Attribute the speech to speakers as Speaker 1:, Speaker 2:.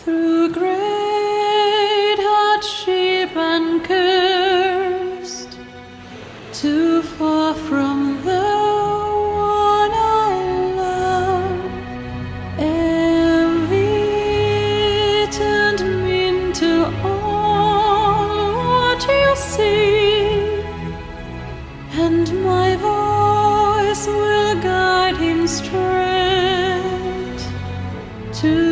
Speaker 1: Through great hardship and cursed, too far from the one I love, envy turned me into all what you see, and my voice will guide him straight to.